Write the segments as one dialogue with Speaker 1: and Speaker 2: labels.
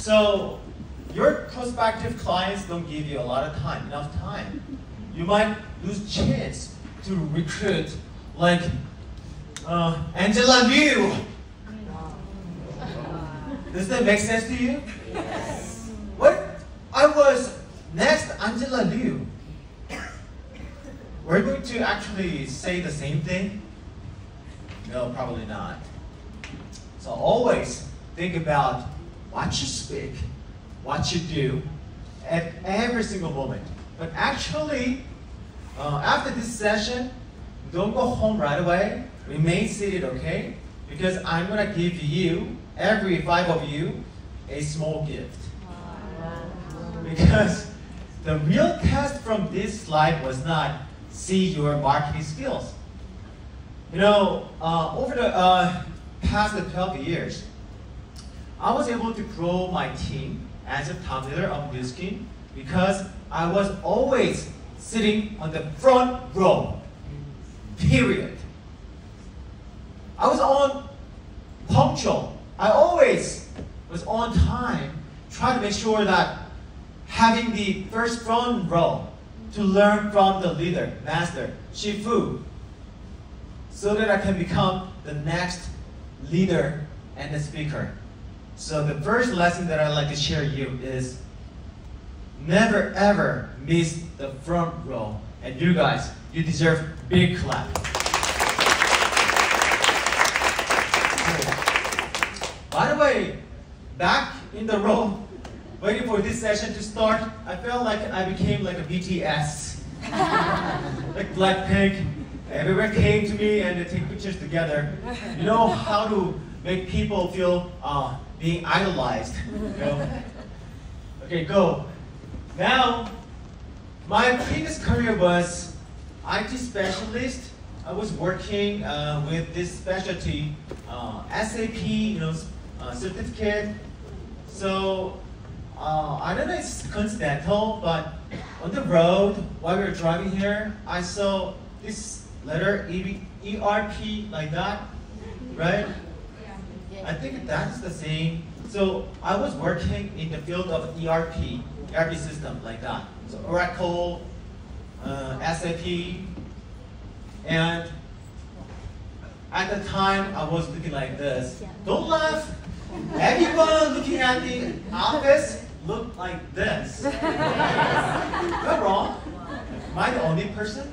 Speaker 1: So your prospective clients don't give you a lot of time, enough time. You might lose chance to recruit like uh, Angela Liu. Does that make sense to you?
Speaker 2: Yes.
Speaker 1: What? I was next Angela Liu. We're going to actually say the same thing? No, probably not. So always think about what you speak, what you do at every single moment. But actually, uh, after this session, don't go home right away. Remain seated, okay? Because I'm gonna give you, every five of you, a small gift. Because the real test from this slide was not see your marketing skills. You know, uh, over the uh, past 12 years, I was able to grow my team as a top leader of Nu Skin because I was always sitting on the front row. Period. I was on punctual. I always was on time, trying to make sure that having the first front row to learn from the leader, master, Shifu, so that I can become the next leader and the speaker. So the first lesson that I'd like to share you is never ever miss the front row. And you guys, you deserve big clap. By the way, back in the row, waiting for this session to start, I felt like I became like a BTS. like Blackpink. Everyone came to me and they take pictures together. You know how to make people feel uh, being idolized. You know? Okay, go. Now, my previous career was IT specialist. I was working uh, with this specialty, uh, SAP, you know, uh, certificate. So uh, I don't know if it's coincidental, but on the road while we were driving here, I saw this letter ERP like that, right? I think that's the same. So I was working in the field of ERP, ERP system like that. So Oracle, uh, SAP, and at the time I was looking like this. Don't laugh. Everyone looking at the office looked like this. Am I wrong? Am I the only person?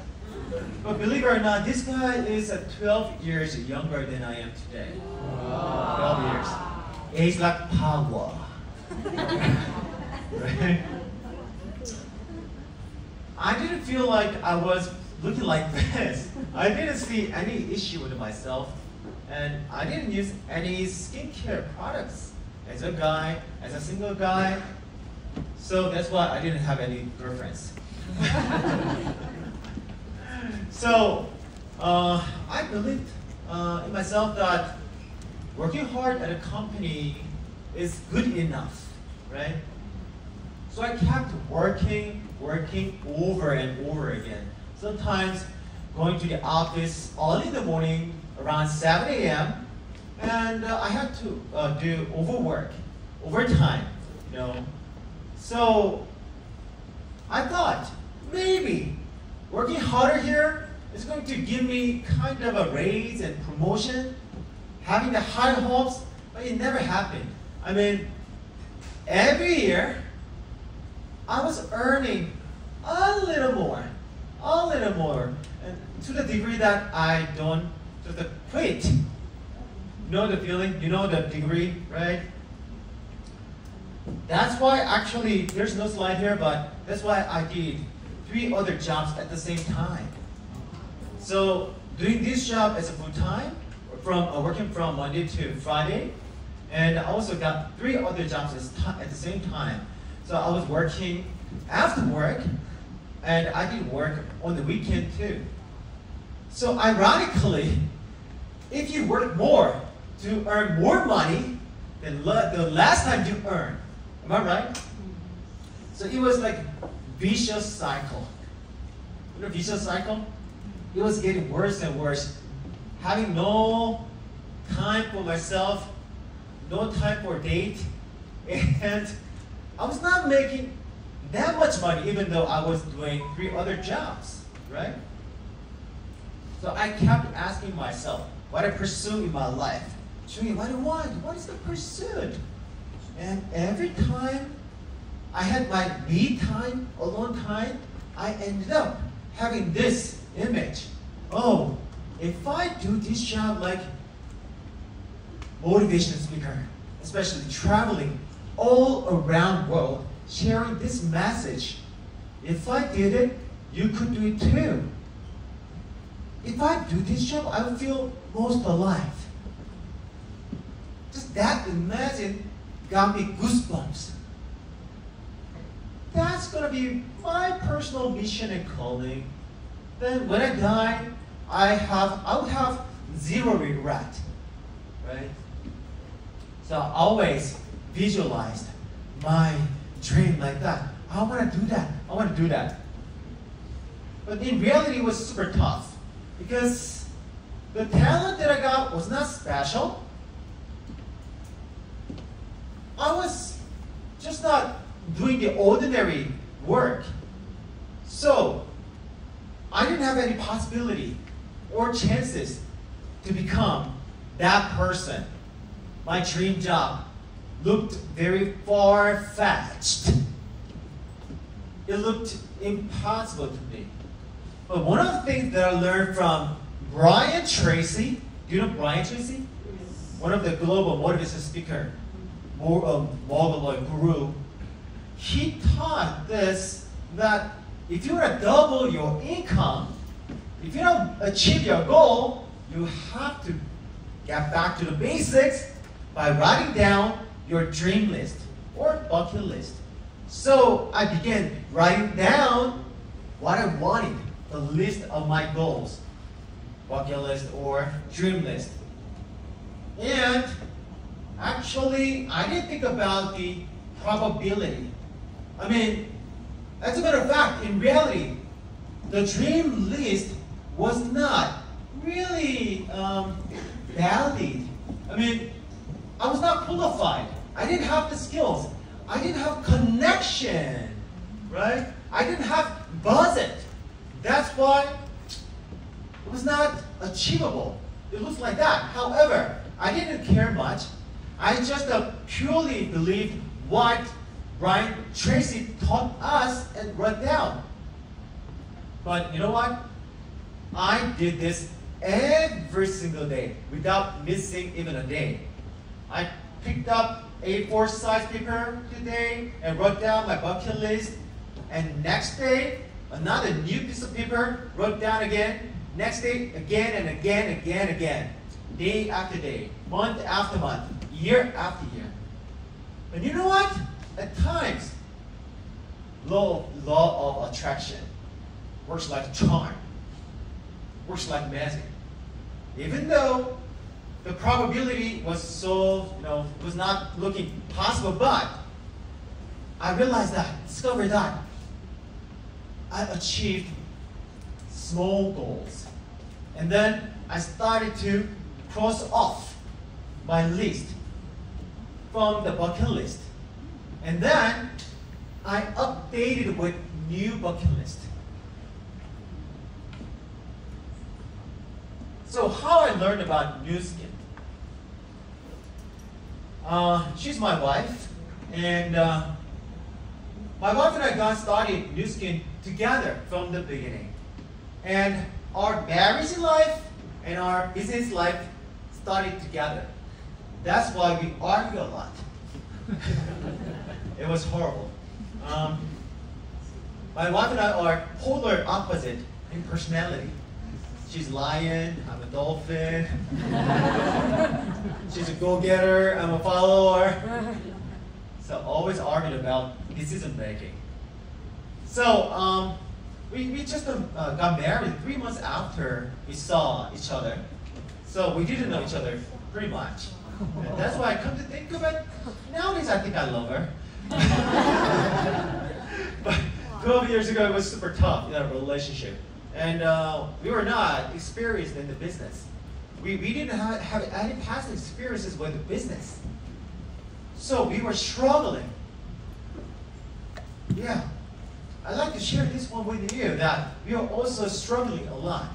Speaker 1: But believe it or not, this guy is uh, 12 years younger than I am today. 12 years. He's like power. right? I didn't feel like I was looking like this. I didn't see any issue with myself, and I didn't use any skincare products as a guy, as a single guy. So that's why I didn't have any girlfriends. so uh, I believed uh, in myself that working hard at a company is good enough, right? So I kept working, working over and over again. Sometimes going to the office early in the morning, around 7 a.m., and uh, I had to uh, do overwork, overtime, you know. So I thought maybe working harder here is going to give me kind of a raise and promotion, having the high hopes, but it never happened. I mean, every year I was earning a little more, a little more, and to the degree that I don't just quit. You know the feeling? You know the degree, right? That's why actually, there's no slide here, but that's why I did three other jobs at the same time. So doing this job as a full time, from uh, working from Monday to Friday, and I also got three other jobs at the same time. So I was working after work, and I did work on the weekend too. So ironically, if you work more to earn more money than the last time you earned, am I right? So it was like vicious cycle. You know vicious cycle? It was getting worse and worse. Having no time for myself, no time for date, And I was not making that much money, even though I was doing three other jobs, right? So I kept asking myself what I pursue in my life. Julie, what do I want? What is the pursuit? And every time I had my me time, alone time, I ended up having this image. Oh, if I do this job like motivational speaker, especially traveling all around world, sharing this message, if I did it, you could do it too. If I do this job, I will feel most alive. Just that imagine got me goosebumps. That's gonna be my personal mission and calling. Then when I die, I have I would have zero regret. Right? So I always visualized my dream like that. I want to do that. I want to do that. But in reality, it was super tough because the talent that I got was not special. I was just not doing the ordinary work. So I didn't have any possibility or chances to become that person. My dream job looked very far-fetched. It looked impossible to me. But one of the things that I learned from Brian Tracy, do you know Brian Tracy? Yes. One of the global motivational speaker, more um, mogul guru. He taught this that if you want to double your income, if you don't achieve your goal, you have to get back to the basics by writing down your dream list or bucket list. So I began writing down what I wanted, the list of my goals, bucket list or dream list. And actually, I didn't think about the probability. I mean, as a matter of fact, in reality, the dream list was not really um, valid. I mean, I was not qualified. I didn't have the skills. I didn't have connection, right? I didn't have budget. That's why it was not achievable. It looks like that. However, I didn't care much. I just uh, purely believed what Brian Tracy taught us and wrote down. But you know what? I did this every single day without missing even a day. I picked up A4 size paper today and wrote down my bucket list. And next day, another new piece of paper, wrote down again. Next day, again and again, again, again. Day after day, month after month, year after year. And you know what? At times, law, law of attraction works like charm, works like magic. Even though the probability was so, you know, was not looking possible, but I realized that, discovered that I achieved small goals. And then I started to cross off my list from the bucket list. And then I updated with new bucket list. So how I learned about Nu Skin? Uh, she's my wife, and uh, my wife and I got started Nu Skin together from the beginning. And our marriage life and our business life started together. That's why we argue a lot. it was horrible. Um, my wife and I are polar opposite in personality. She's a lion, I'm a dolphin. She's a go-getter, I'm a follower. So always argued about decision making. So um, we, we just uh, got married three months after we saw each other. So we didn't know each other pretty much. And that's why I come to think of it, nowadays I think I love her. But 12 years ago it was super tough, that relationship. And uh, we were not experienced in the business. We, we didn't have, have any past experiences with the business. So we were struggling. Yeah. I'd like to share this one with you that we are also struggling a lot.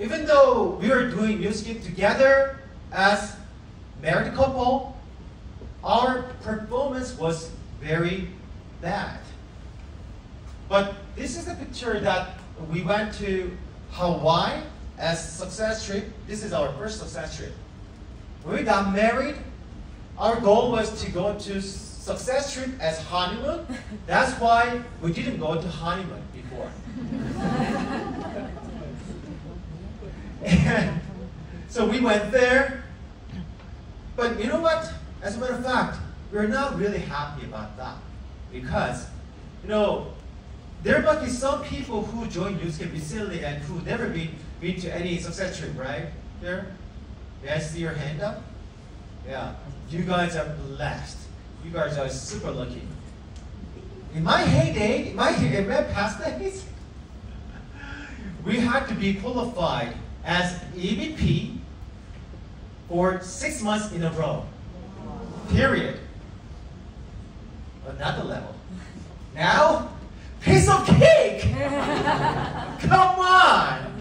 Speaker 1: Even though we are doing Nu Skin together as married couple, our performance was very bad. But this is a picture that we went to Hawaii as success trip. This is our first success trip. When we got married, our goal was to go to success trip as honeymoon. That's why we didn't go to honeymoon before. and so we went there. But you know what? As a matter of fact, we're not really happy about that. Because, you know, there might be some people who joined YouScape recently and who never been, been to any success trip, right? There? May I see your hand up? Yeah. You guys are blessed. You guys are super lucky. In my heyday, in my, in my past days, we had to be qualified as EVP for six months in a row. Period. Another level. Now, piece of cake! Come on!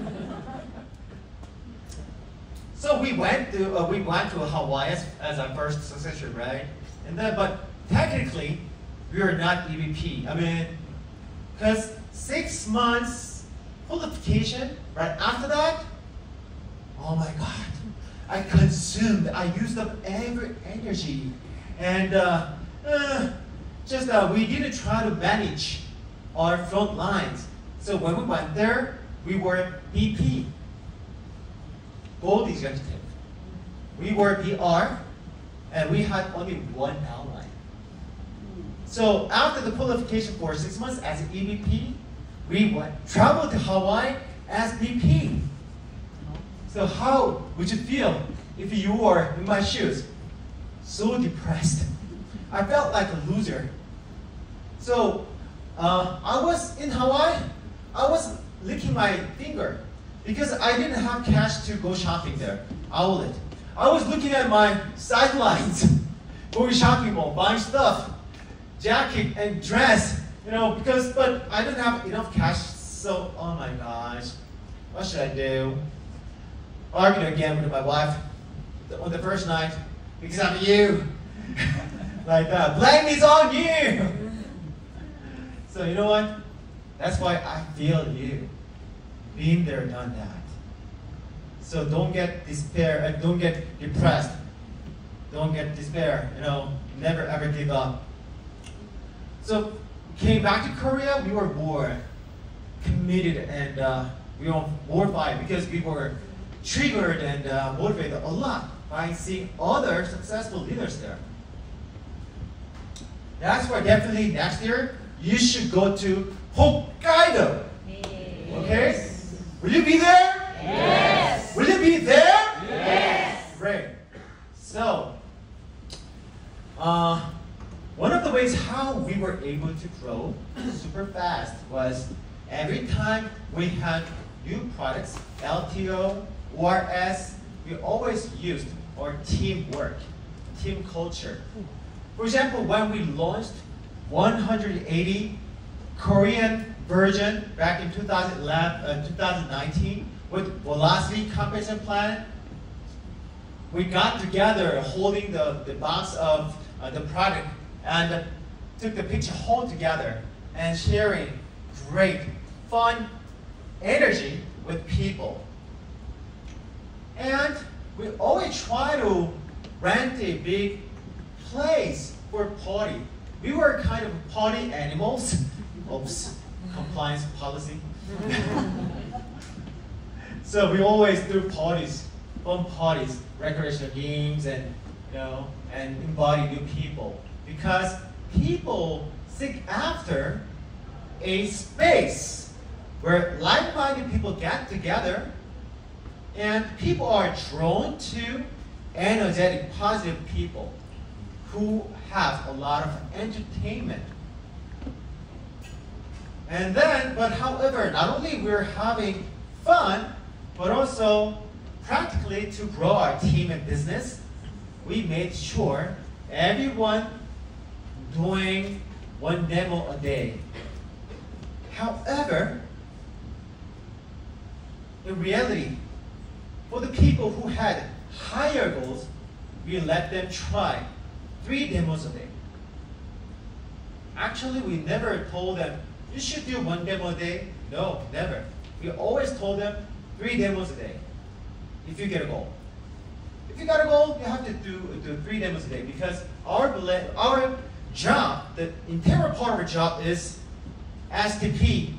Speaker 1: So we went to uh, we went to Hawaii as, as our first succession, right? And then, but technically, we are not EVP. I mean, because six months qualification, right after that, oh my God, I consumed, I used up every energy, and uh, uh, just uh, we didn't try to manage our front lines. So when we went there, we were BP, gold executive. We were PR, and we had only one outline. So after the qualification for six months as an EVP, we went, traveled to Hawaii as BP. So how would you feel if you were in my shoes? So depressed. I felt like a loser. So uh, I was in Hawaii, I was licking my finger because I didn't have cash to go shopping there, outlet. I was looking at my sidelines, going shopping mall, buying stuff, jacket and dress, you know, because, but I didn't have enough cash, so, oh my gosh, what should I do? Argued again with my wife on the first night, because of you. like that, blame is on you. so you know what? That's why I feel you. Been there, done that. So don't get despair, uh, don't get depressed. Don't get despair, you know, never ever give up. So came back to Korea, we were more committed and uh, we were mortified because we were triggered and uh, motivated a lot by seeing other successful leaders there. That's why definitely next year you should go to Hokkaido. Okay? Will you be there?
Speaker 2: Yes.
Speaker 1: Will you be there?
Speaker 2: Yes.
Speaker 1: Great. So, uh, one of the ways how we were able to grow super fast was every time we had new products, LTO, ORS, we always used our teamwork, team culture. For example, when we launched 180 Korean version back in 2011, uh, 2019 with Velocity Compensation Plan, we got together holding the, the box of uh, the product and took the picture whole together and sharing great, fun energy with people. And we always try to rent a big place for party. We were kind of party animals. Oops, compliance policy. so we always do parties, fun parties, recreational games, and you know, and embody new people because people seek after a space where like-minded people get together and people are drawn to energetic, positive people who have a lot of entertainment. And then, but however, not only we're having fun, but also practically to grow our team and business, we made sure everyone doing one demo a day. However, in reality, for the people who had higher goals, we let them try three demos a day. Actually, we never told them, you should do one demo a day. No, never. We always told them three demos a day if you get a goal. If you got a goal, you have to do, do three demos a day because our, our job, the integral part of our job is STP,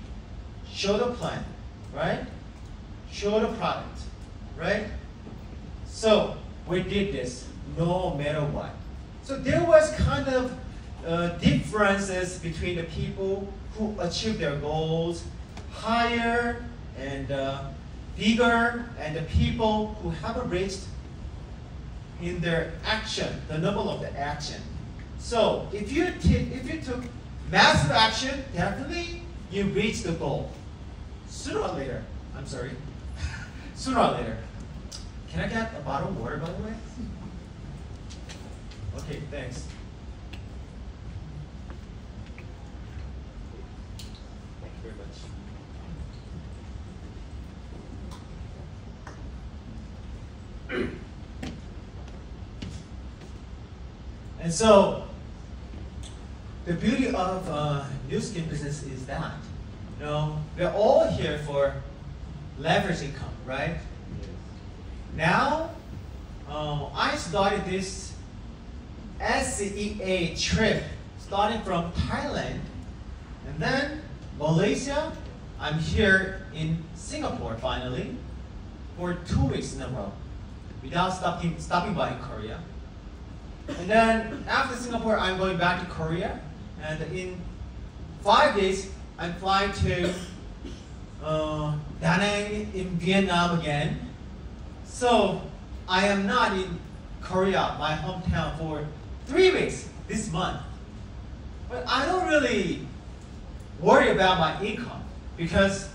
Speaker 1: show the plan, right? Show the product, right? So we did this no matter what. So there was kind of uh, differences between the people who achieved their goals higher and uh, bigger and the people who haven't reached in their action, the number of the action. So if you if you took massive action, definitely you reach the goal. Sooner or later, I'm sorry, sooner or later. Can I get a bottle of water by the way? Okay, thanks. Thank you very much. And so, the beauty of uh, Nu Skin business is that, you know, we're all here for leverage income, right? Now, uh, I started this SEA trip starting from Thailand, and then Malaysia. I'm here in Singapore finally for two weeks in a row without stopping, stopping by in Korea. And then after Singapore, I'm going back to Korea. And in five days, I'm flying to uh, Da Nang in Vietnam again. So I am not in Korea, my hometown, for three weeks this month. But I don't really worry about my income because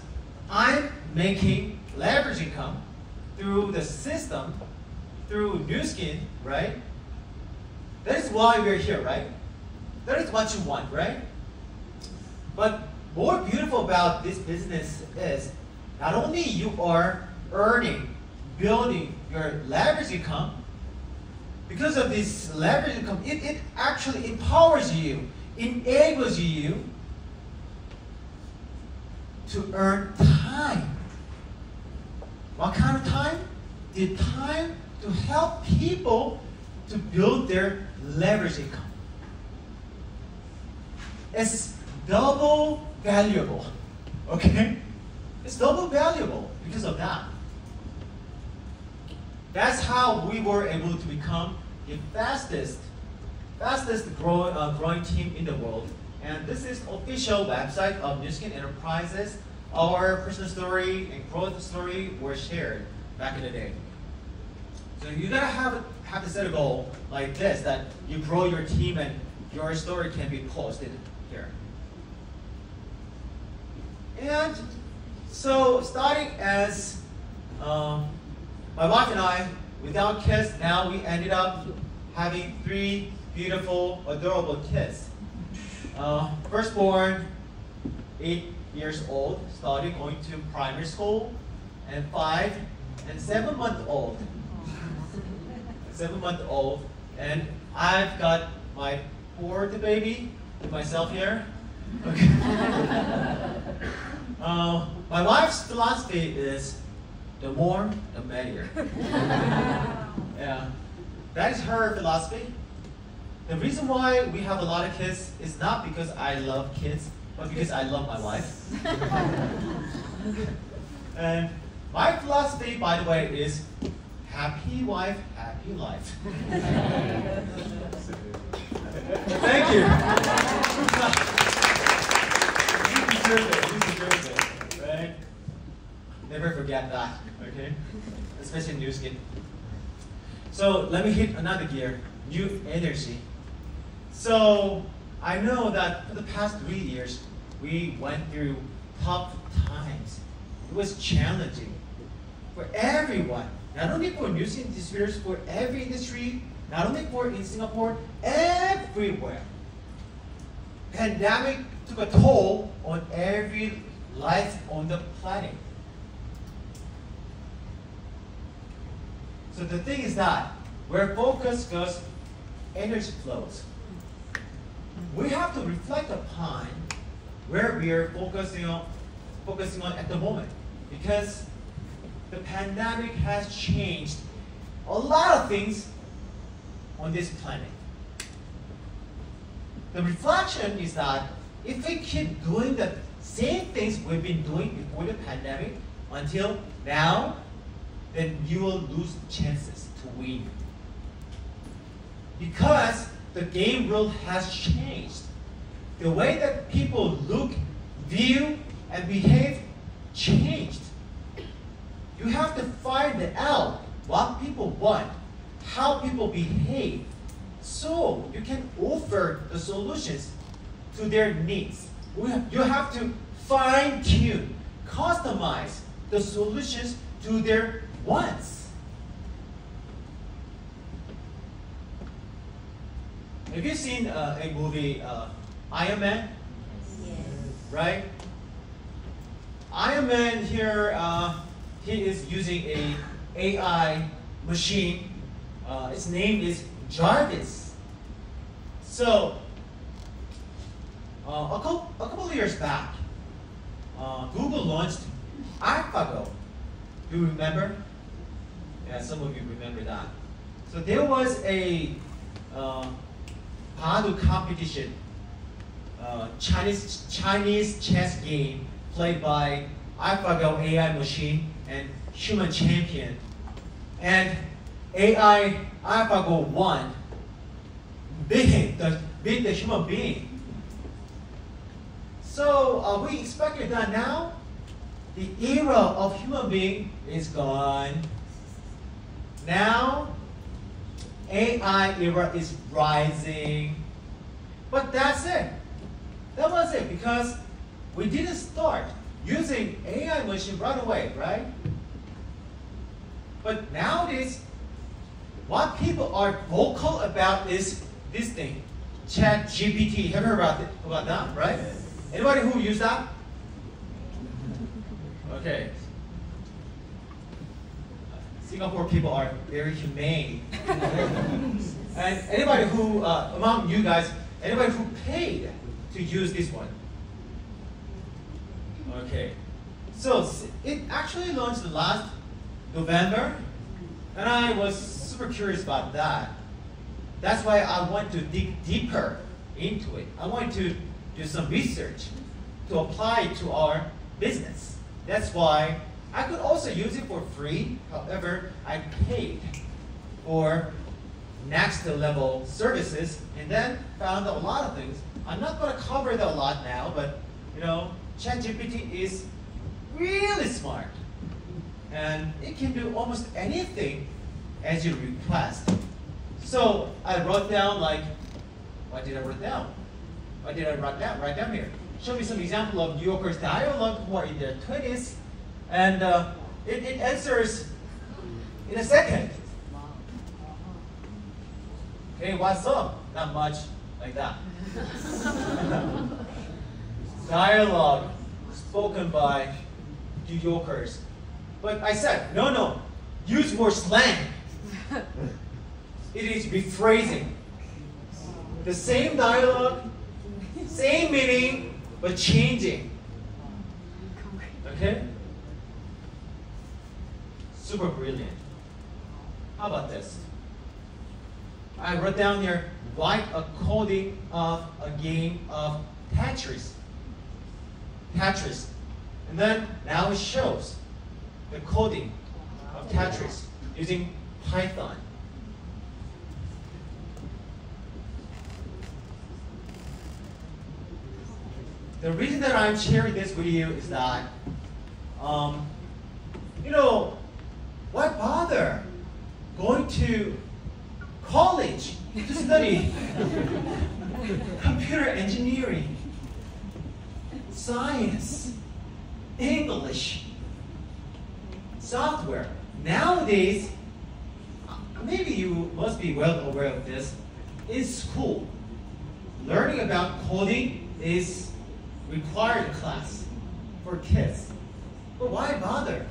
Speaker 1: I'm making leverage income through the system, through Nu Skin, right? That is why we're here, right? That is what you want, right? But more beautiful about this business is not only you are earning, building your leverage income, because of this leverage income, it, it actually empowers you, enables you to earn time. What kind of time? The time to help people to build their leverage income. It's double valuable. Okay? It's double valuable because of that. That's how we were able to become the fastest, fastest grow, uh, growing team in the world. And this is official website of Nu Skin Enterprises. Our personal story and growth story were shared back in the day. So you gotta have have to set a goal like this that you grow your team and your story can be posted here. And so starting as um, my wife and I, without kids, now we ended up having three beautiful, adorable kids. Uh, firstborn, eight years old, starting going to primary school, and five and seven month old. seven month old, and I've got my fourth baby, myself here. Okay. uh, my wife's philosophy is the more, the merrier. yeah, that is her philosophy. The reason why we have a lot of kids is not because I love kids, but because I love my wife. and my philosophy, by the way, is happy wife, happy life. Especially Nu Skin. So let me hit another gear, new energy. So I know that for the past three years, we went through tough times. It was challenging for everyone, not only for Nu Skin distributors, for every industry, not only for in Singapore, everywhere. Pandemic took a toll on every life on the planet. So the thing is that where focus goes, energy flows. We have to reflect upon where we are focusing on, focusing on at the moment, because the pandemic has changed a lot of things on this planet. The reflection is that if we keep doing the same things we've been doing before the pandemic until now, then you will lose chances to win. Because the game rule has changed. The way that people look, view, and behave changed. You have to find out what people want, how people behave, so you can offer the solutions to their needs. You have to fine tune, customize the solutions to their wants. Have you seen uh, a movie, uh, Iron Man?
Speaker 2: Yes.
Speaker 1: Right? Iron Man here, uh, he is using a AI machine. Uh, its name is Jarvis. So, uh, a, couple, a couple of years back, uh, Google launched AlphaGo. Do you remember? Yeah, some of you remember that. So there was a uh, Baduk competition, uh, Chinese Chinese chess game played by AlphaGo AI machine and human champion, and AI AlphaGo won, beat the beat the human being. So uh, we expected that now the era of human being is gone. Now AI era is rising. But that's it. That was it because we didn't start using AI machine right away, right? But nowadays, what people are vocal about is this thing, ChatGPT. Have you heard about, it, about that, right? Anybody who use that? Okay. Singapore people are very humane. and anybody who, uh, among you guys, anybody who paid to use this one? Okay. So it actually launched last November, and I was super curious about that. That's why I want to dig deeper into it. I want to do some research to apply to our business. That's why I could also use it for free. However, I paid for next level services and then found a lot of things. I'm not going to cover that a lot now, but you know, ChatGPT is really smart. And it can do almost anything as you request. So I wrote down like, what did I write down? What did I write down? Write down here. Show me some example of New Yorkers dialogue who are in their 20s, and uh, it, it answers in a second. Hey, what's up? Not much like that. dialogue spoken by New Yorkers. But I said, no, no, use more slang. it is rephrasing. The same dialogue, same meaning, but changing. Okay? Super brilliant. How about this? I wrote down here, write a coding of a game of Tetris. Tetris. And then now it shows the coding of Tetris using Python. The reason that I'm sharing this with you is that, um, you know, why bother going to college to study computer engineering, science, English, software. Nowadays, maybe you must be well aware of this. In school, learning about coding is required class for kids. But why bother?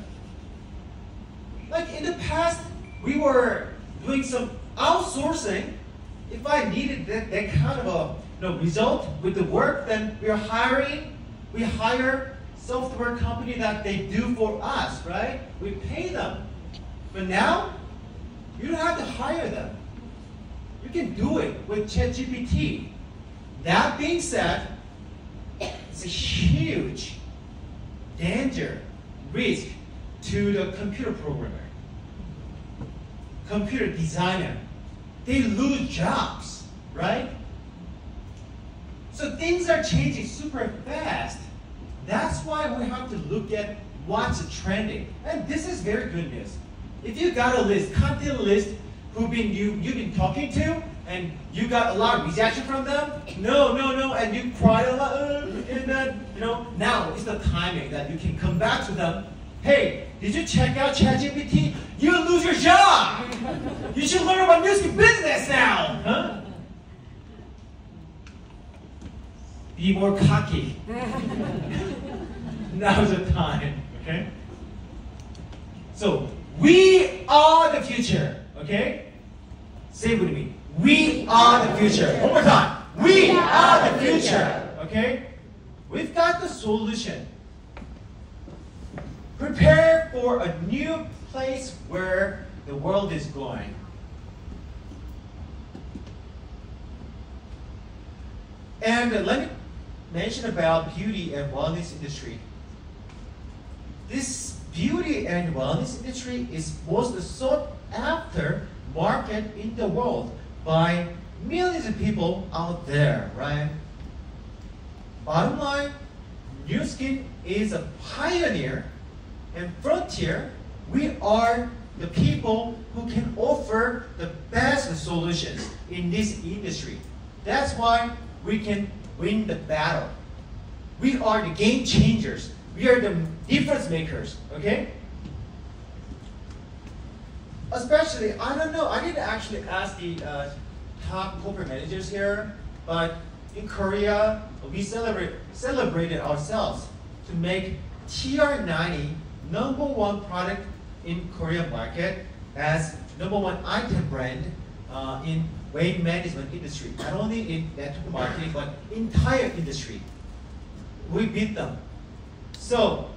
Speaker 1: Like in the past, we were doing some outsourcing. If I needed that, that kind of a you know, result with the work, then we are hiring, we hire software company that they do for us, right? We pay them. But now, you don't have to hire them. You can do it with ChatGPT. That being said, it's a huge danger, risk to the computer programmer, computer designer. They lose jobs, right? So things are changing super fast. That's why we have to look at what's trending. And this is very good news. If you got a list, content list, who been you you've been talking to, and you got a lot of rejection from them, no, no, no, and you cried a lot, uh, and then you know now is the timing that you can come back to them. Hey, did you check out ChatGPT? You will lose your job. You should learn about Nu Skin business now, huh? Be more cocky. Now's the time, okay? So, we are the future, okay? Say it with me. We are the future. One more time. We are the future, okay? We've got the solution. Prepare for a new place where the world is going. And let me mention about beauty and wellness industry. This beauty and wellness industry is most sought after market in the world by millions of people out there, right? Bottom line, Nu Skin is a pioneer and frontier. We are the people who can offer the best solutions in this industry. That's why we can win the battle. We are the game changers. We are the difference makers, okay? Especially, I don't know, I didn't actually ask the uh, top corporate managers here, but in Korea, we celebrate, celebrated ourselves to make TR90 number one product in Korean market as number one item brand uh, in weight management industry. Not only in network marketing, but entire industry. We beat them. So,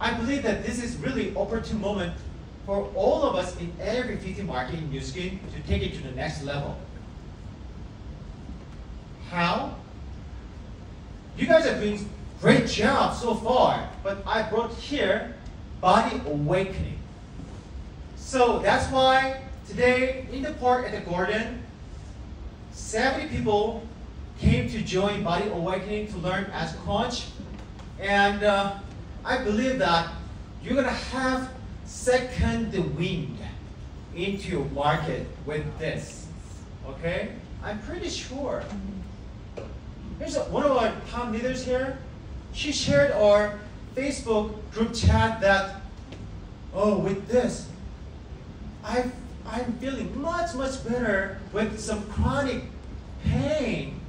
Speaker 1: I believe that this is really opportune moment for all of us in every PT market in Nu Skin to take it to the next level. How? You guys are doing great job so far, but I brought here body awakening. So that's why today in the park at the garden, 70 people came to join Body Awakening to learn as coach. And uh, I believe that you're gonna have second wind into your market with this. Okay? I'm pretty sure. Here's a, one of our top leaders here. She shared our Facebook group chat that, oh, with this, i I'm feeling much, much better with some chronic pain.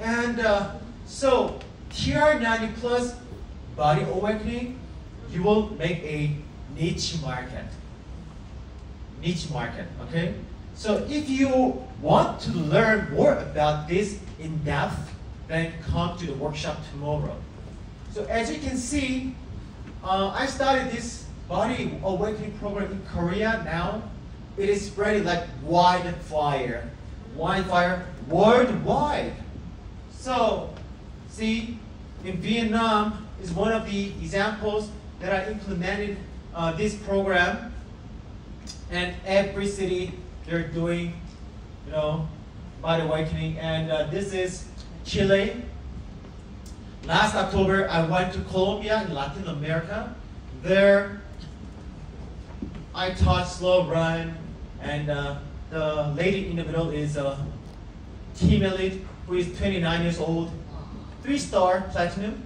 Speaker 1: And uh, so, TR90 plus body awakening, you will make a niche market. Niche market, okay? So if you want to learn more about this in depth, then come to the workshop tomorrow. So as you can see, uh, I started this body awakening program in Korea now. It is spreading like wildfire. Wildfire worldwide. So, see, in Vietnam is one of the examples that I implemented uh, this program. And every city, they're doing, you know, body awakening. And uh, this is Chile. Last October, I went to Colombia in Latin America. There, I taught slow run, and uh, the lady in the middle is a team elite who is 29 years old, three-star platinum,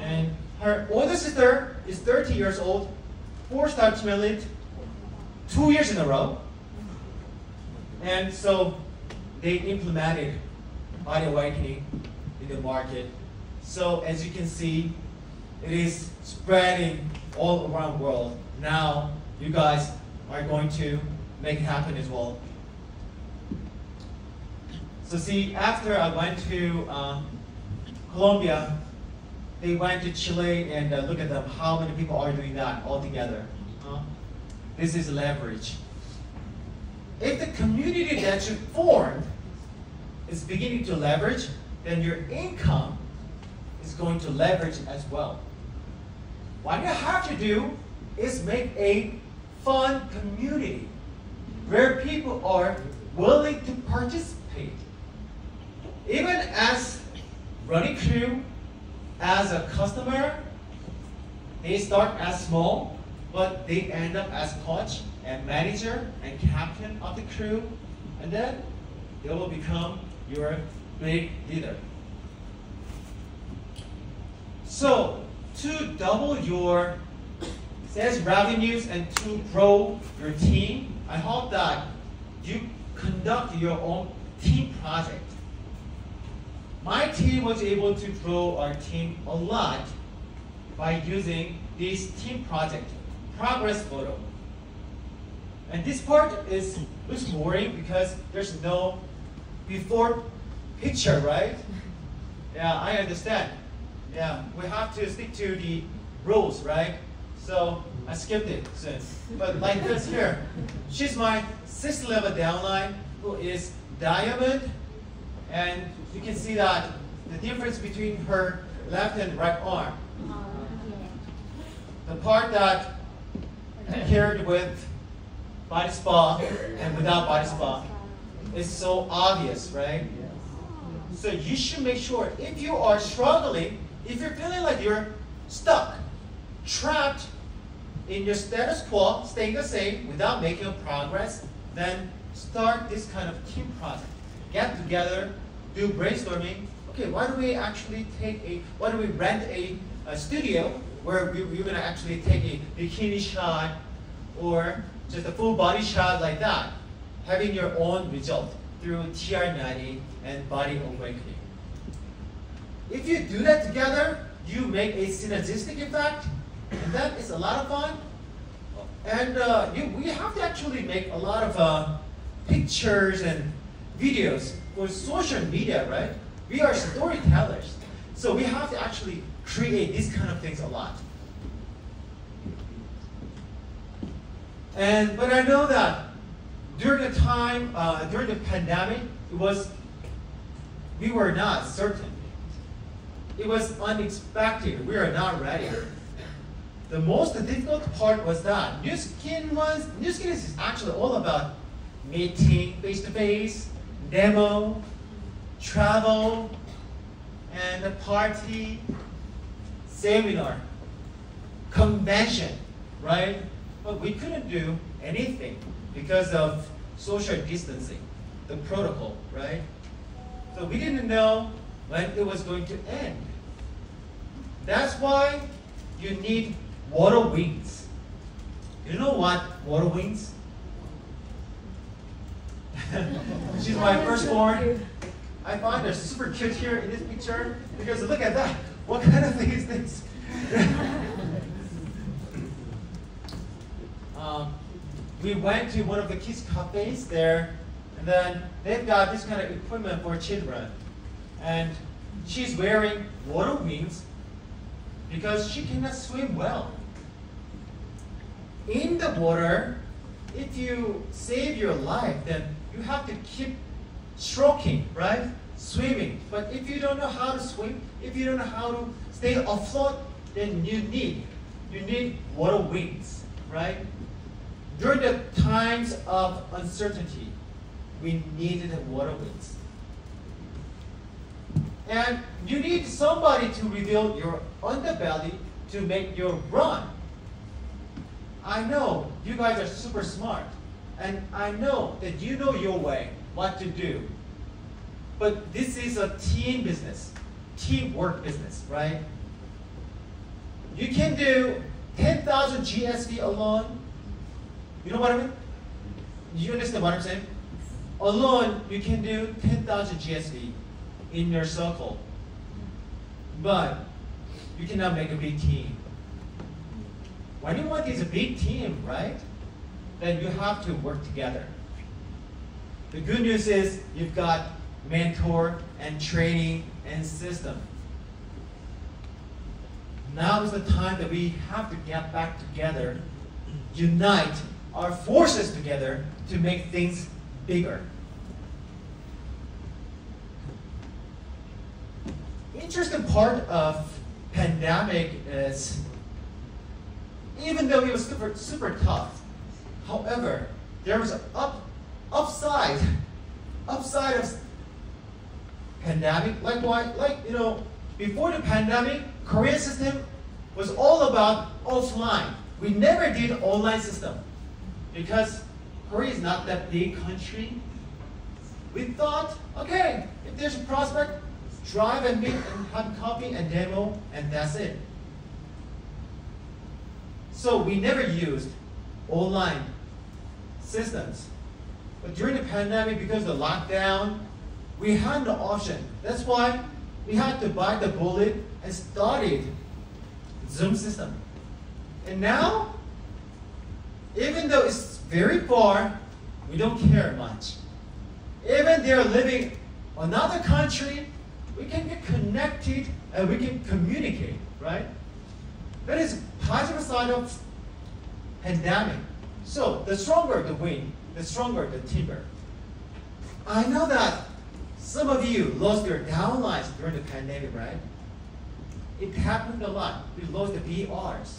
Speaker 1: and her older sister is 30 years old, four-star team elite, two years in a row. And so they implemented body awakening in the market. So as you can see, it is spreading all around the world. Now you guys are going to make it happen as well. So see, after I went to uh, Colombia, they went to Chile and uh, look at them, how many people are doing that all together. This is leverage. If the community that you formed is beginning to leverage, then your income is going to leverage as well. What you have to do is make a fun community where people are willing to participate. Even as running crew, as a customer, they start as small, but they end up as coach and manager and captain of the crew, and then they will become your big leader. So, to double your sales revenues and to grow your team, I hope that you conduct your own team project. My team was able to grow our team a lot by using this team project, progress photo. And this part is looks boring because there's no before picture, right? Yeah, I understand. Yeah, we have to stick to the rules, right? So I skipped it since. But like this here, she's my sixth level downline who is diamond, and you can see that the difference between her left and right arm. The part that paired with body spa and without body spa is so obvious, right? So you should make sure if you are struggling, if you're feeling like you're stuck, trapped in your status quo, staying the same without making progress, then start this kind of team project. Get together, do brainstorming. Okay, why don't we actually take a, why don't we rent a, a studio where we, we're gonna actually take a bikini shot or just a full body shot like that, having your own result through TR90 and body awakening. If you do that together, you make a synergistic effect, and that is a lot of fun. And uh, you, we have to actually make a lot of uh, pictures and videos for social media, right? We are storytellers. So we have to actually create these kind of things a lot. And but I know that during the time, uh, during the pandemic, it was, we were not certain. It was unexpected. We are not ready. The most difficult part was that Nu Skin was, Nu Skin is actually all about meeting face-to-face, demo, travel, and a party, seminar, convention, right? But we couldn't do anything because of social distancing, the protocol, right? So we didn't know when it was going to end. That's why you need water wings. You know what water wings? She's my firstborn. I find her super cute here in this picture because look at that. What kind of thing is this? um, we went to one of the kids cafes there, and then they've got this kind of equipment for children. And she's wearing water wings because she cannot swim well. In the water, if you save your life, then you have to keep stroking, right? Swimming. But if you don't know how to swim, if you don't know how to stay afloat, then you need, you need water wings, right? During the times of uncertainty, we needed water wings. And you need somebody to reveal your underbelly to make your run. I know you guys are super smart, and I know that you know your way, what to do. But this is a team business, teamwork business, right? You can do 10,000 GSV alone. You know what I mean? you understand what I'm saying? Alone, you can do 10,000 GSV in your circle. But you cannot make a big team. When you want this big team, right? Then you have to work together. The good news is you've got mentor and training and system. Now is the time that we have to get back together, unite our forces together to make things bigger. Interesting part of pandemic is even though it was super, super tough, however, there was an up, upside, upside of pandemic. Likewise, like you know, before the pandemic, Korean system was all about offline. We never did online system because Korea is not that big country. We thought, okay, if there's a prospect, drive and meet and have coffee and demo, and that's it. So we never used online systems. But during the pandemic, because of the lockdown, we had no option. That's why we had to bite the bullet and started Zoom system. And now, even though it's very far, we don't care much. Even they're living another country, we can get connected and we can communicate, right? That is positive side of pandemic. So the stronger the wind, the stronger the timber. I know that some of you lost your downlines during the pandemic, right? It happened a lot. We lost the VRs.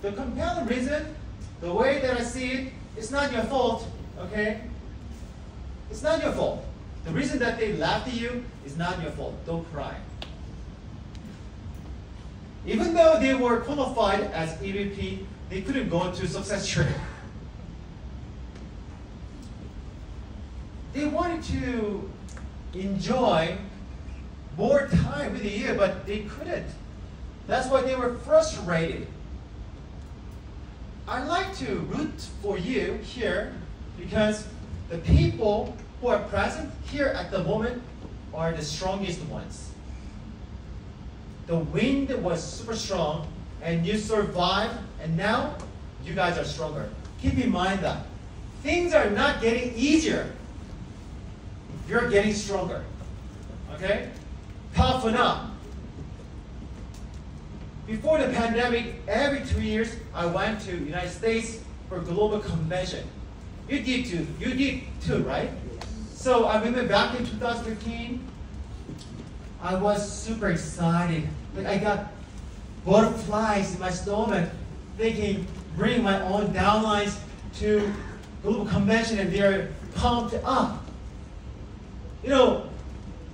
Speaker 1: The compelling reason, the way that I see it, it's not your fault, okay? It's not your fault. The reason that they laughed at you is not your fault. Don't cry. Even though they were qualified as EVP, they couldn't go to success training. They wanted to enjoy more time with you, but they couldn't. That's why they were frustrated. I'd like to root for you here because the people who are present here at the moment are the strongest ones. The wind was super strong and you survived and now you guys are stronger. Keep in mind that things are not getting easier. You're getting stronger. Okay? Toughen up. Before the pandemic, every two years, I went to United States for global convention. You did too. You did too, right? So I remember back in 2015, I was super excited. Like I got butterflies in my stomach, thinking bring my own downlines to global convention and they're pumped up. You know,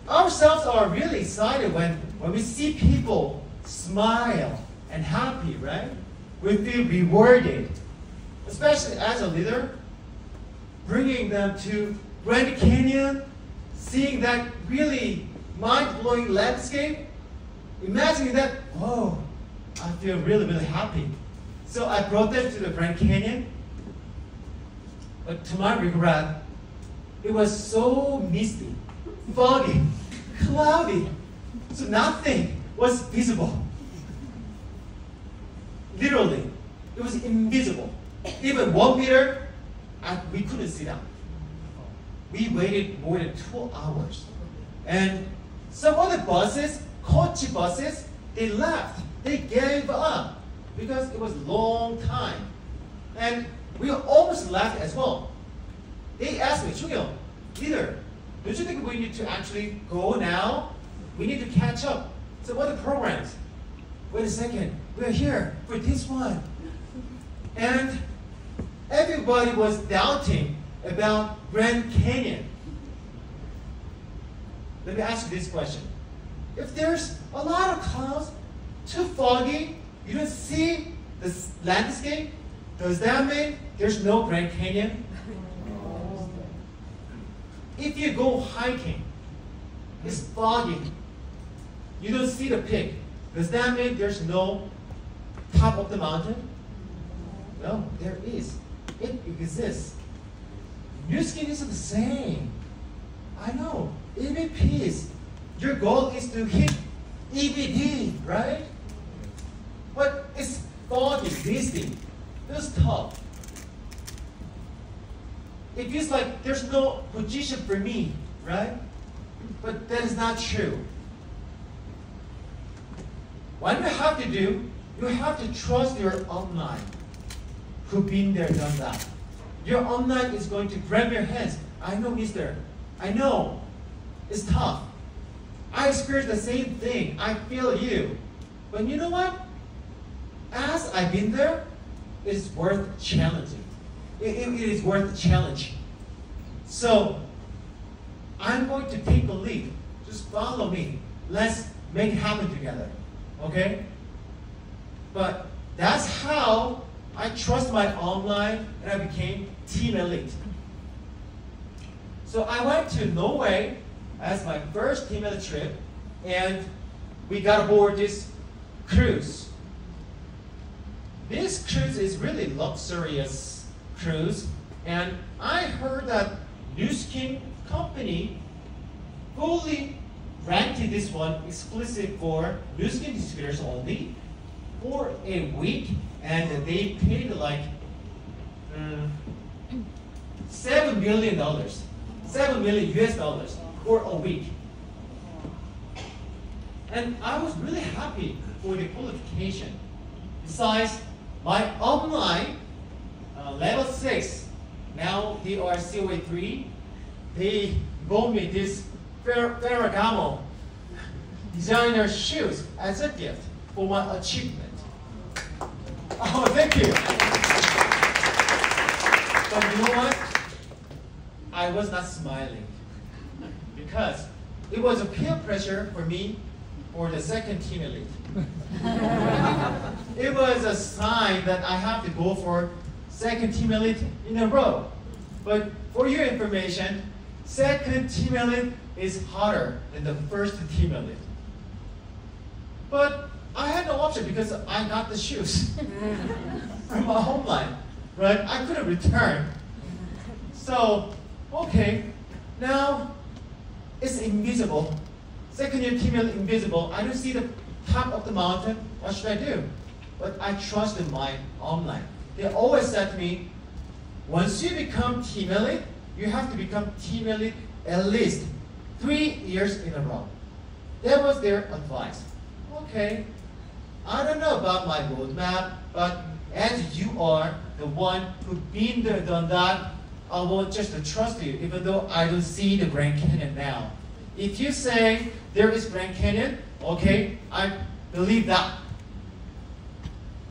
Speaker 1: ourselves are really excited when, when we see people smile and happy, right? We feel rewarded, especially as a leader, bringing them to Grand Canyon, seeing that really mind-blowing landscape, imagining that, oh, I feel really, really happy. So I brought them to the Grand Canyon, but to my regret, it was so misty, foggy, cloudy, so nothing was visible. Literally, it was invisible. Even one meter, I, we couldn't see them. We waited more than two hours. And some other buses, coach buses, they left. They gave up because it was a long time. And we almost left as well. They asked me, Chungyo, leader, don't you think we need to actually go now? We need to catch up. So what are the programs? Wait a second, we're here for this one. And everybody was doubting about Grand Canyon. Let me ask you this question. If there's a lot of clouds, too foggy, you don't see the landscape, does that mean there's no Grand Canyon? If you go hiking, it's foggy, you don't see the peak, does that mean there's no top of the mountain? No, there is. it exists. Nu Skin is the same. I know. EVPs. Your goal is to hit EBD, right? But it's thought existing. It's tough. It feels like there's no position for me, right? But that is not true. What you have to do, you have to trust your upline who been there, done that. Your upline is going to grab your hands. I know, mister. I know. It's tough. I experienced the same thing. I feel you. But you know what? As I've been there, it is worth challenging. it, it, it is worth the challenge. So, I'm going to take the lead. Just follow me. Let's make it happen together. Okay? But that's how I trust my upline and I became team elite. So I went to Norway as my first team elite trip and we got aboard this cruise. This cruise is really luxurious cruise and I heard that Nu Skin company fully rented this one exclusive for Nu Skin distributors only for a week and they paid like um, seven million dollars, seven million US dollars for a week. And I was really happy for the qualification. Besides, my upline uh, level six, now they are COA three, they bought me this Ferragamo designer shoes as a gift for my achievement. Oh, thank you. But you know what? I was not smiling because it was a peer pressure for me for the second team elite. it was a sign that I have to go for second team elite in a row. But for your information, second team elite is harder than the first team elite. But I had no option because I got the shoes from my homeland, right? I couldn't return. So, okay, now it's invisible. Second year team invisible. I don't see the top of the mountain. What should I do? But I trusted my upline. They always said to me, once you become team elite, you have to become team elite at least three years in a row. That was their advice. Okay, I don't know about my roadmap, but as you are the one who's been there, done that, I will just trust you, even though I don't see the Grand Canyon now. If you say there is Grand Canyon, okay, I believe that.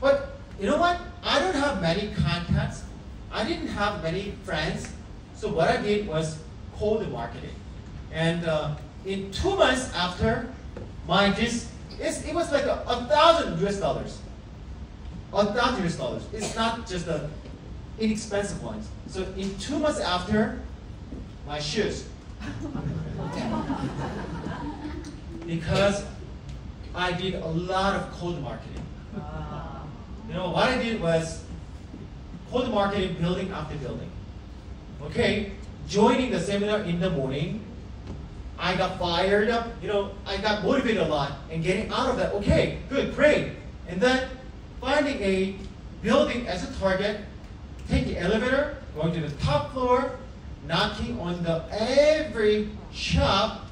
Speaker 1: But you know what? I don't have many contacts. I didn't have many friends. So what I did was cold marketing. And uh, in two months after my this it was like a, a thousand US dollars. A thousand US dollars. It's not just the inexpensive ones. So in two months after, my shoes. because I did a lot of cold marketing. You know, what I did was cold marketing building after building. Okay, joining the seminar in the morning, I got fired up, you know, I got motivated a lot and getting out of that, okay, good, great. And then finding a building as a target, take the elevator, going to the top floor, knocking on the every shop,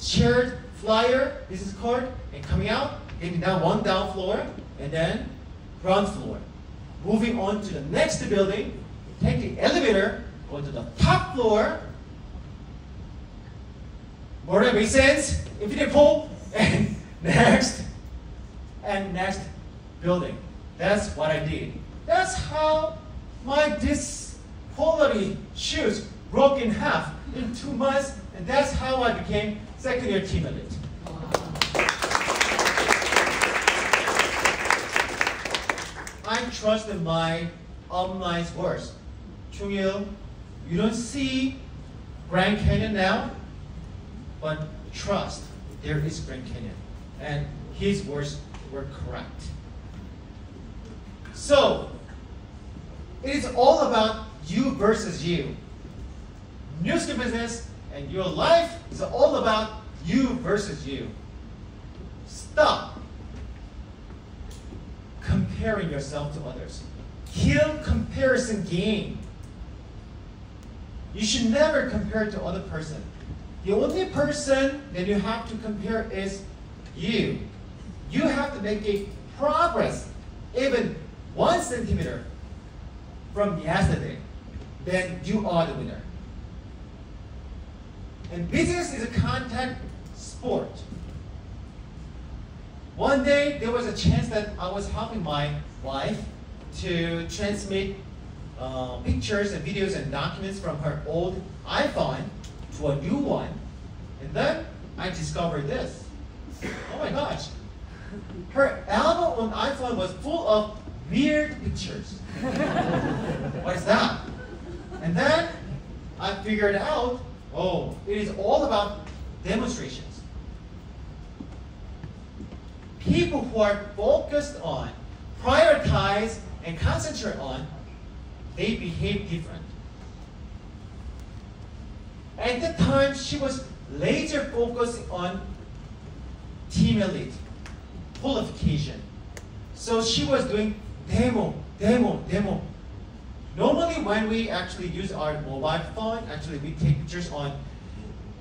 Speaker 1: shared flyer, business card, and coming out, getting down one down floor, and then ground floor. Moving on to the next building, take the elevator, go to the top floor, more than makes sense? Infinite pool, and next, and next building. That's what I did. That's how my this shoes broke in half in two months, and that's how I became second year team elite. I trusted my upline's words. Chungil, you don't see Grand Canyon now, but trust there is Grand Canyon. And his words were correct. So, It is all about you versus you. Nu Skin business and your life is all about you versus you. Stop comparing yourself to others. Kill comparison game. You should never compare to other person. The only person that you have to compare is you. You have to make a progress, even one centimeter from yesterday. Then you are the winner. And business is a contact sport. One day there was a chance that I was helping my wife to transmit uh, pictures and videos and documents from her old iPhone to a new one. And then I discovered this. Oh my gosh. Her album on iPhone was full of weird pictures. what is that? And then I figured out, oh, it is all about demonstrations. People who are focused on, prioritize, and concentrate on, they behave different. At the time, she was laser focused on team elite, qualification. So she was doing demo, demo, demo. Normally when we actually use our mobile phone, actually we take pictures on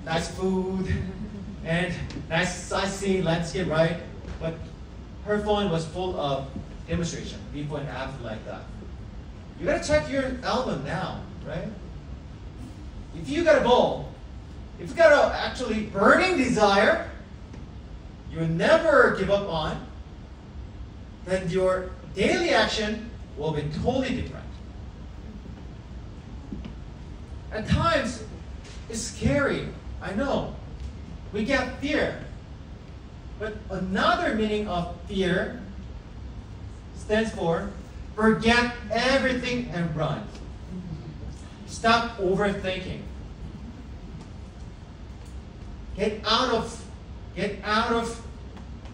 Speaker 1: nice food and nice sightseeing landscape, right? But her phone was full of demonstration, before and after like that. You gotta check your album now, right? If you got a goal, if you got a actually burning desire, you will never give up on, then your daily action will be totally different. At times, it's scary. I know. We get fear. But another meaning of fear stands for forget everything and run. Stop overthinking. Get out of get out of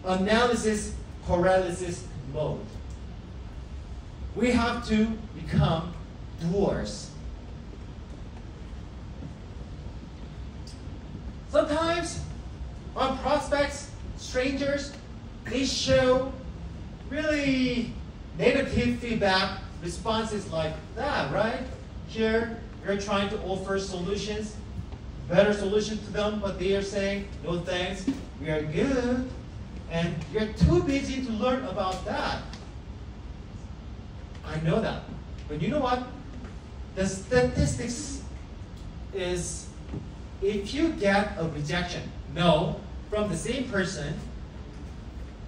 Speaker 1: analysis paralysis mode. We have to become doers. Sometimes our prospects, strangers, they show really negative feedback responses like that, right? Here, you're trying to offer solutions, better solution to them, but they are saying, no thanks, we are good. And you're too busy to learn about that. I know that. But you know what? The statistics is if you get a rejection, no, from the same person,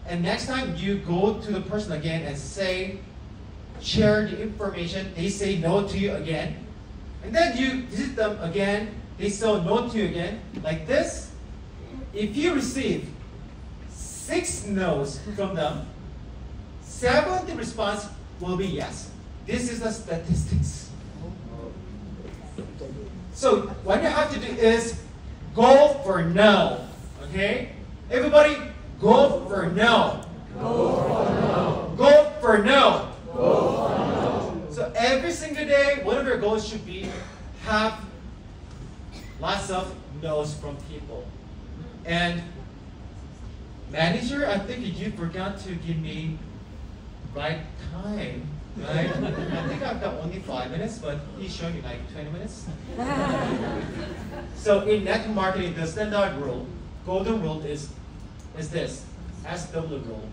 Speaker 1: and next time you go to the person again and say, share the information, they say no to you again, and then you visit them again, they say no to you again, like this, if you receive six no's from them, 70 response will be yes. This is the statistics. So what you have to do is go for no. Okay? Everybody, go for no.
Speaker 2: Go for no.
Speaker 1: Go for no.
Speaker 2: Go for no.
Speaker 1: So every single day, one of your goals should be have lots of no's from people. And manager, I think you forgot to give me right time. Right? I think I've got only five minutes, but he's showing me like 20 minutes. so in network marketing, the standard rule, golden rule is, is this, SW rule.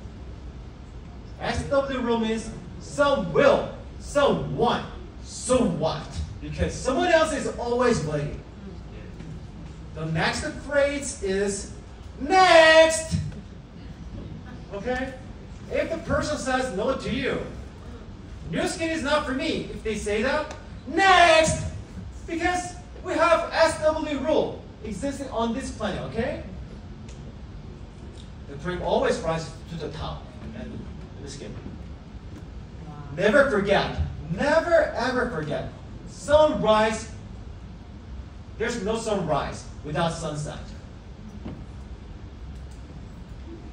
Speaker 1: SW rule means some will, some want, so what? Because someone else is always waiting. The next phrase is next. Okay? If the person says no to you, Nu Skin is not for me. If they say that, next! Because we have SW rule existing on this planet, okay? The dream always rises to the top. And the Skin. Never forget, never ever forget, sunrise, there's no sunrise without sunset.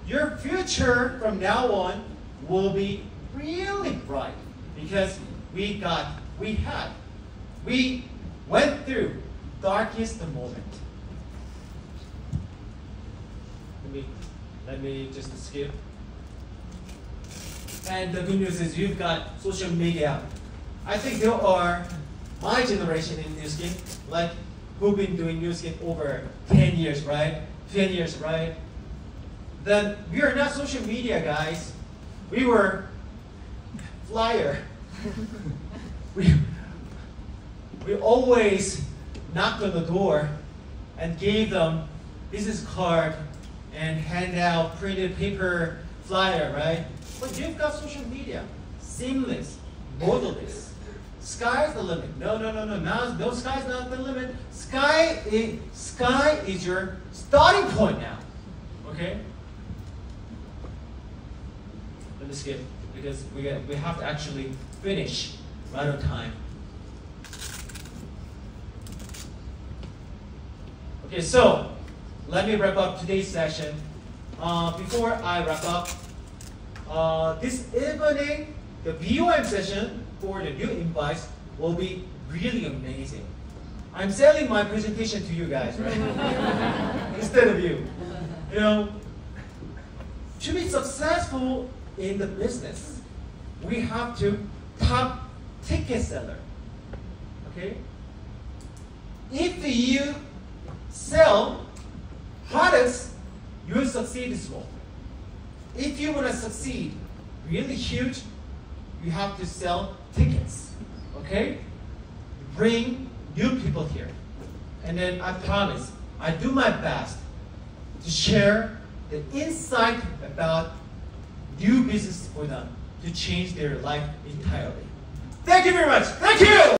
Speaker 1: Your future from now on will be really bright because we got we had. We went through darkest moment. Let me let me just skip. And the good news is you've got social media. I think there are my generation in Nu Skin, like who've been doing Nu Skin over 10 years, right? 10 years, right? Then we are not social media guys. We were flyer. we, we always knocked on the door and gave them business card and hand out printed paper flyer, right? But you've got social media, seamless, modelless. Sky's the limit. No, no, no, no. Now, no, sky's not the limit. Sky is, sky is your starting point now. Okay? Me skip because we, we have to actually finish right on time. Okay, so let me wrap up today's session. Uh, before I wrap up, uh, this evening, the BOM session for the new invites will be really amazing. I'm selling my presentation to you guys, right? Instead of you. You know, to be successful in the business, we have to top ticket seller. Okay? If you sell products, you will succeed small. If you want to succeed really huge, you have to sell tickets. Okay? Bring new people here. And then I promise, I do my best to share the insight about new business for them to change their life entirely. Thank you very much. Thank you.